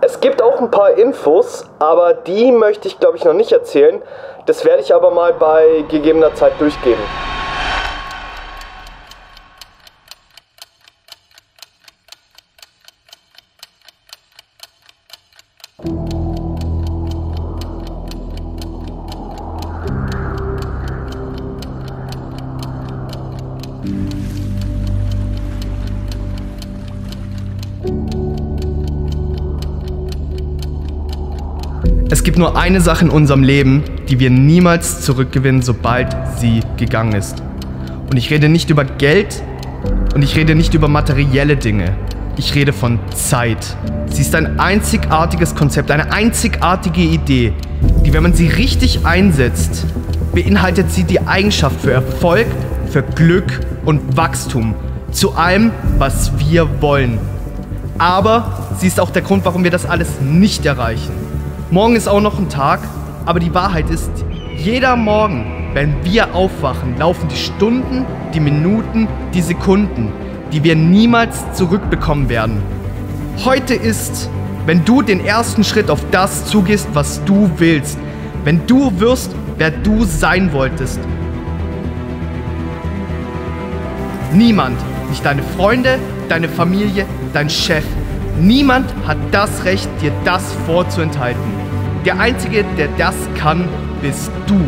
Es gibt auch ein paar Infos, aber die möchte ich glaube ich noch nicht erzählen. Das werde ich aber mal bei gegebener Zeit durchgeben. Es gibt nur eine Sache in unserem Leben, die wir niemals zurückgewinnen, sobald sie gegangen ist. Und ich rede nicht über Geld und ich rede nicht über materielle Dinge. Ich rede von Zeit. Sie ist ein einzigartiges Konzept, eine einzigartige Idee, die, wenn man sie richtig einsetzt, beinhaltet sie die Eigenschaft für Erfolg, für Glück und Wachstum zu allem, was wir wollen. Aber sie ist auch der Grund, warum wir das alles nicht erreichen. Morgen ist auch noch ein Tag, aber die Wahrheit ist, jeder Morgen, wenn wir aufwachen, laufen die Stunden, die Minuten, die Sekunden, die wir niemals zurückbekommen werden. Heute ist, wenn du den ersten Schritt auf das zugehst, was du willst, wenn du wirst, wer du sein wolltest. Niemand, nicht deine Freunde, deine Familie, dein Chef, niemand hat das Recht, dir das vorzuenthalten. Der Einzige, der das kann, bist du.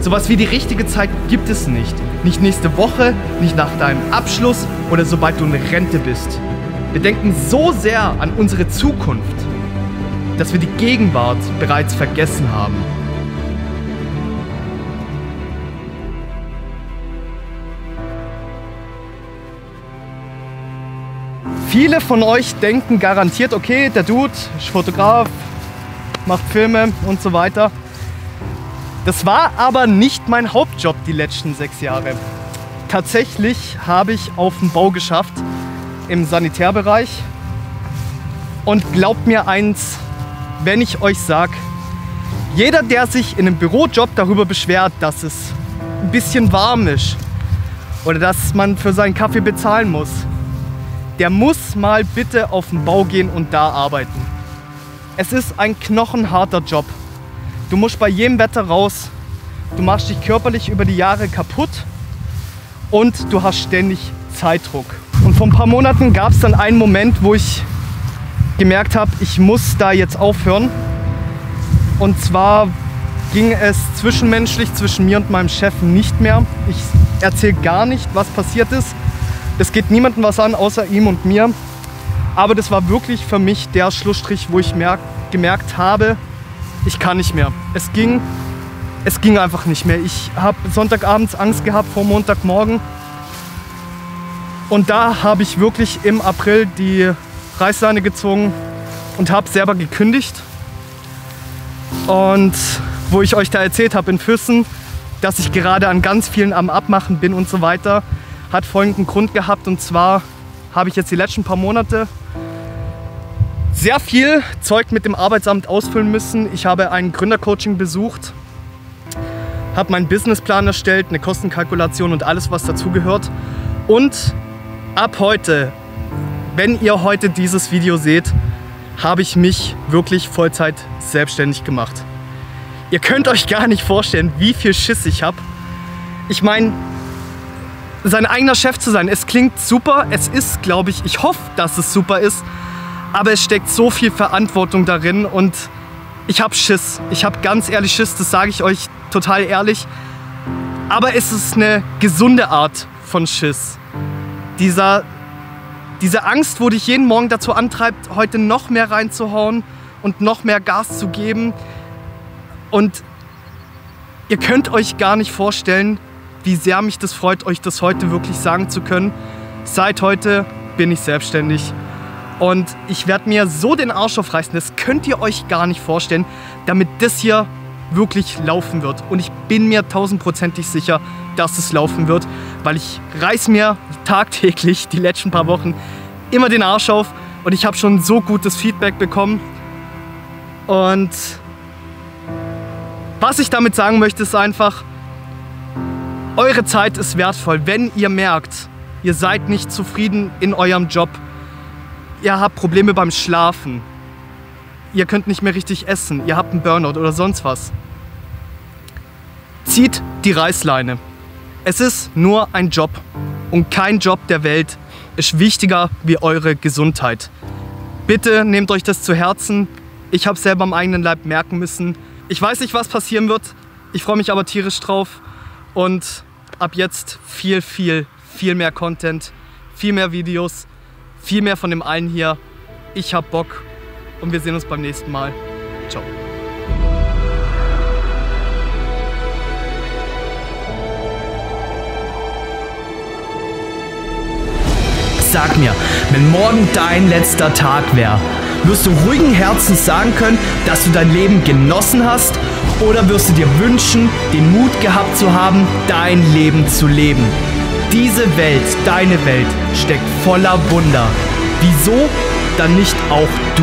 Sowas wie die richtige Zeit gibt es nicht. Nicht nächste Woche, nicht nach deinem Abschluss oder sobald du in Rente bist. Wir denken so sehr an unsere Zukunft, dass wir die Gegenwart bereits vergessen haben. Viele von euch denken garantiert, okay, der Dude ist Fotograf, macht Filme und so weiter. Das war aber nicht mein Hauptjob die letzten sechs Jahre. Tatsächlich habe ich auf dem Bau geschafft, im Sanitärbereich. Und glaubt mir eins, wenn ich euch sage, jeder, der sich in einem Bürojob darüber beschwert, dass es ein bisschen warm ist oder dass man für seinen Kaffee bezahlen muss, der muss mal bitte auf den Bau gehen und da arbeiten. Es ist ein knochenharter Job. Du musst bei jedem Wetter raus. Du machst dich körperlich über die Jahre kaputt und du hast ständig Zeitdruck. Und vor ein paar Monaten gab es dann einen Moment, wo ich gemerkt habe, ich muss da jetzt aufhören. Und zwar ging es zwischenmenschlich zwischen mir und meinem Chef nicht mehr. Ich erzähle gar nicht, was passiert ist. Es geht niemandem was an, außer ihm und mir. Aber das war wirklich für mich der Schlussstrich, wo ich merk, gemerkt habe, ich kann nicht mehr. Es ging, es ging einfach nicht mehr. Ich habe Sonntagabends Angst gehabt vor Montagmorgen. Und da habe ich wirklich im April die Reißleine gezogen und habe selber gekündigt. Und wo ich euch da erzählt habe in Füssen, dass ich gerade an ganz vielen am Abmachen bin und so weiter, hat folgenden Grund gehabt. Und zwar habe ich jetzt die letzten paar Monate sehr viel Zeug mit dem Arbeitsamt ausfüllen müssen. Ich habe ein Gründercoaching besucht, habe meinen Businessplan erstellt, eine Kostenkalkulation und alles, was dazugehört. Und ab heute, wenn ihr heute dieses Video seht, habe ich mich wirklich Vollzeit selbstständig gemacht. Ihr könnt euch gar nicht vorstellen, wie viel Schiss ich habe. Ich meine, sein eigener Chef zu sein, es klingt super, es ist, glaube ich, ich hoffe, dass es super ist, aber es steckt so viel Verantwortung darin und ich habe Schiss. Ich habe ganz ehrlich Schiss, das sage ich euch total ehrlich. Aber es ist eine gesunde Art von Schiss. Dieser, diese Angst, wo dich jeden Morgen dazu antreibt, heute noch mehr reinzuhauen und noch mehr Gas zu geben. Und ihr könnt euch gar nicht vorstellen, wie sehr mich das freut, euch das heute wirklich sagen zu können. Seit heute bin ich selbstständig und ich werde mir so den Arsch aufreißen, das könnt ihr euch gar nicht vorstellen, damit das hier wirklich laufen wird. Und ich bin mir tausendprozentig sicher, dass es laufen wird, weil ich reiß mir tagtäglich die letzten paar Wochen immer den Arsch auf und ich habe schon so gutes Feedback bekommen. Und was ich damit sagen möchte, ist einfach, eure Zeit ist wertvoll, wenn ihr merkt, ihr seid nicht zufrieden in eurem Job, ihr habt Probleme beim Schlafen, ihr könnt nicht mehr richtig essen, ihr habt einen Burnout oder sonst was. Zieht die Reißleine. Es ist nur ein Job und kein Job der Welt ist wichtiger wie eure Gesundheit. Bitte nehmt euch das zu Herzen. Ich habe selber am eigenen Leib merken müssen. Ich weiß nicht, was passieren wird. Ich freue mich aber tierisch drauf. Und ab jetzt viel, viel, viel mehr Content, viel mehr Videos, viel mehr von dem allen hier. Ich hab Bock und wir sehen uns beim nächsten Mal. Ciao. Sag mir, wenn morgen dein letzter Tag wäre, wirst du ruhigen Herzens sagen können, dass du dein Leben genossen hast? Oder wirst du dir wünschen, den Mut gehabt zu haben, dein Leben zu leben? Diese Welt, deine Welt, steckt voller Wunder. Wieso dann nicht auch du?